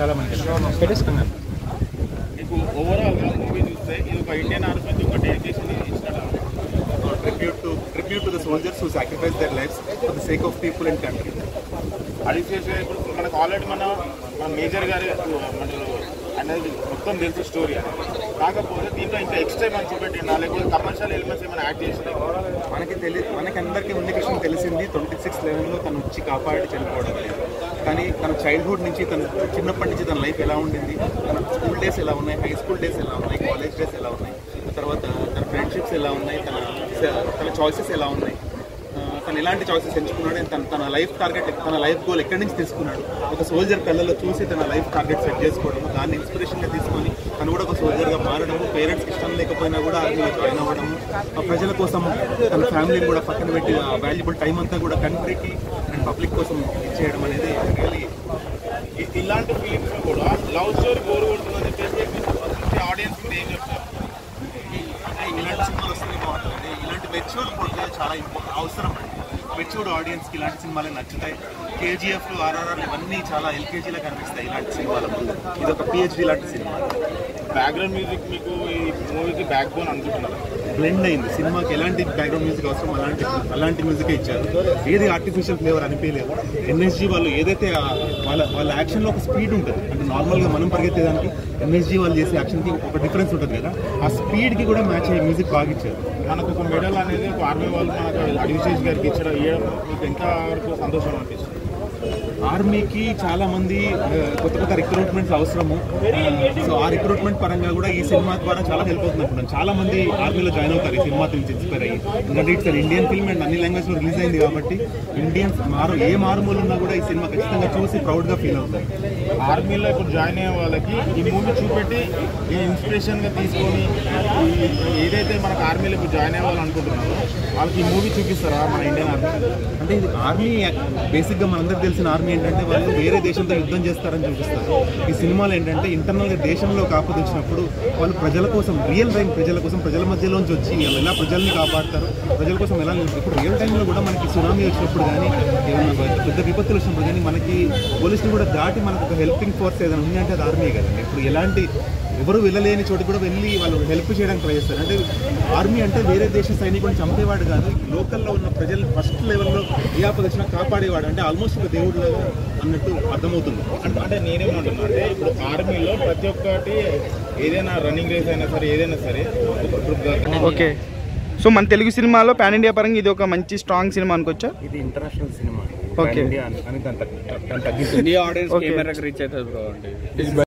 చాలా మంది పెట్టేసుకున్నాను మీకు ఓవరాల్గా మూవీ చూస్తే ఇది ఒక ఇండియన్ ఆర్మీకి ఒక dedication tribute to tribute to the soldiers who sacrificed their lives for the sake of people and country. అది చేసే ఇప్పుడు మనకు ఆల్రెడీ మన మన మేజర్ గారి అనేది మొత్తం తెలుసు స్టోరీ కాకపోతే దీంట్లో ఇంకా ఎక్స్ట్రా మనం చూపెట్టిండా? లేకపోతే కమర్షియల్ ఎలిమెంట్స్ ఏమైనా యాడ్ చేసినా మనకి తెలి మనకి అందరికీ ఉన్న విషయం తెలిసింది ట్వంటీ సిక్స్ లెవెన్లో తను వచ్చి కాపాడి చనిపోవడం అనేది. కానీ తన చైల్డ్హుడ్ నుంచి తన చిన్నప్పటి నుంచి తన లైఫ్ ఎలా ఉండింది? తన స్కూల్ డేస్ ఎలా ఉన్నాయి? హై స్కూల్ డేస్ ఎలా ఉన్నాయి? కాలేజ్ డేస్ ఎలా ఉన్నాయి? తర్వాత తన ఫ్రెండ్షిప్స్ ఎలా ఉన్నాయి? తన తన చాయిసెస్ ఎలా ఉన్నాయి? ఎలాంటి చాయిసెస్ ఎంచుకున్నాడు తన తన లైఫ్ టార్గెట్ తన లైఫ్ గోల్ ఎక్కడి నుంచి తీసుకున్నాడు? ఒక సోల్జర్ కళ్ళలో చూసి తన లైఫ్ టార్గెట్ సెట్ చేసుకోవడం దాన్ని ఇన్స్పిరేషన్గా తీసుకొని తను కూడా ఒక సోల్జర్గా మారడము పేరెంట్స్కి ఇష్టం లేకపోయినా కూడా ఆర్మీలో జాయిన్ అవ్వడము ఆ ప్రజల కోసం తన ఫ్యామిలీని కూడా పక్కన పెట్టి ఆ వాల్యుబుల్ టైం అంతా కూడా కంట్రీకి అండ్ పబ్లిక్ కోసం ఇచ్చేయడం అనేది రియలీ ఇలాంటి ఫిలిమ్స్ కూడా లవ్ స్టోరీ బోర్ కొడుతుందని చెప్పేసి ఆడియన్స్ ఏం చెప్తారు? ఇలాంటి సినిమాలు వస్తున్నాయి బాగుంటుంది ఇలాంటి మెచ్యూర్ కూడా చాలా ఇంపార్టెంట్ అవసరం అండి. మెచ్యూర్డ్ ఆడియన్స్కి ఇలాంటి సినిమాలే నచ్చుతాయి. కేజీఎఫ్ ఆర్ఆర్ఆర్ ఇవన్నీ చాలా ఎల్కేజీలో కనిపిస్తాయి ఇలాంటి సినిమాల ముందు. ఇది ఒక పిహెచ్డి లాంటి సినిమా. బ్యాక్గ్రౌండ్ మ్యూజిక్ మీకు ఈ మూవీకి బ్యాక్ బోన్ అనుకుంటున్నారు? బ్లెండ్ అయింది. సినిమాకి ఎలాంటి బ్యాక్గ్రౌండ్ మ్యూజిక్ అవసరం అలాంటి అలాంటి మ్యూజిక్ ఇచ్చారు? ఏది ఆర్టిఫిషియల్ ఫ్లేవర్ అనిపించలేదు. ఎన్ఎస్జీ వాళ్ళు ఏదైతే వాళ్ళ వాళ్ళ యాక్షన్లో ఒక స్పీడ్ ఉంటుంది. అంటే నార్మల్గా మనం పరిగెత్తేదానికి ఎన్ఎస్జీ వాళ్ళు చేసే యాక్షన్కి ఒక డిఫరెన్స్ ఉంటుంది కదా. ఆ స్పీడ్కి కూడా మ్యాచ్ అయ్యే మ్యూజిక్ బాగా ఇచ్చారు. మనకు ఒక మెడల్ అనేది ఒక ఆర్మీ వాళ్ళు మనకు అడివిశేష్ గారికి ఇచ్చడం ఇవ్వడం మీకు ఎంత వరకు సంతోషం అనిపిస్తుంది? ఆర్మీకి చాలా మంది కొత్త కొత్త రిక్రూట్మెంట్స్ అవసరము. సో ఆ రిక్రూట్మెంట్ పరంగా కూడా ఈ సినిమా ద్వారా చాలా హెల్ప్ అవుతుంది అనుకుంటాను చాలా మంది ఆర్మీలో జాయిన్ అవుతారు ఈ సినిమా నుంచి ఇన్స్పైర్ అయ్యి. ఎందుకంటే ఇట్స్ ఇండియన్ ఫిల్మ్ అండ్ అన్ని లాంగ్వేజ్లో రిలీజ్ అయింది కాబట్టి ఇండియన్స్ మారు ఏ మారుమూలు ఉన్నా కూడా ఈ సినిమా ఖచ్చితంగా చూసి ప్రౌడ్గా ఫీల్ అవుతారు. ఆర్మీలో ఇప్పుడు జాయిన్ అయ్యే వాళ్ళకి ఈ మూవీ చూపెట్టి ఈ ఇన్స్పిరేషన్గా తీసుకొని ఏదైతే మనకు ఆర్మీలో ఇప్పుడు జాయిన్ అయ్యాలని అనుకుంటున్నారో వాళ్ళకి ఈ మూవీ చూపిస్తారా మన ఇండియన్ ఆర్మీ అంటే ఇది ఆర్మీ బేసిక్గా మనందరికి తెలిసిన ఆర్మీ ఏంటంటే వాళ్ళు వేరే దేశంతో యుద్ధం చేస్తారని చూపిస్తారు. ఈ సినిమాలు ఏంటంటే ఇంటర్నల్గా దేశంలో ఆపద వచ్చినప్పుడు వాళ్ళు ప్రజల కోసం రియల్ టైం ప్రజల కోసం ప్రజల మధ్యలోంచి వచ్చి వాళ్ళు ఎలా ప్రజల్ని కాపాడతారు ప్రజల కోసం ఎలా ఇప్పుడు రియల్ టైంలో కూడా మనకి సునామీ వచ్చినప్పుడు కానీ పెద్ద విపత్తులు వచ్చినప్పుడు కానీ మనకి పోలీసులు కూడా దాటి మనకు ఒక హెల్పింగ్ ఫోర్స్ ఏదైనా ఉంది అంటే అది ఆర్మీ కదండి. ఇప్పుడు ఎలాంటి ఎవరు వెళ్ళలేని చోటు కూడా వెళ్ళి వాళ్ళు హెల్ప్ చేయడానికి ట్రై చేస్తారు. అంటే ఆర్మీ అంటే వేరే దేశ సైనికుడిని చంపేవాడు కాదు. లోకల్లో ఉన్న ప్రజలు ఫస్ట్ లెవెల్లో ఏ ఆపద వచ్చినా కాపాడేవాడు. అంటే ఆల్మోస్ట్ ఒక దేవుడిలాగా అన్నట్టు అర్థమవుతుంది. అంటే అంటే నేనేమంటున్నా అంటే ఇప్పుడు ఆర్మీలో ప్రతి ఒక్కటి ఏదైనా రన్నింగ్ రేస్ అయినా సరే ఏదైనా సరే ఓకే సో మన తెలుగు సినిమాలో పాన్ ఇండియా పరంగా ఇది ఒక మంచి స్ట్రాంగ్ సినిమా అనుకోవచ్చా? ఇది international cinema. India India audience reach అవుతుంది బ్రో అంటే.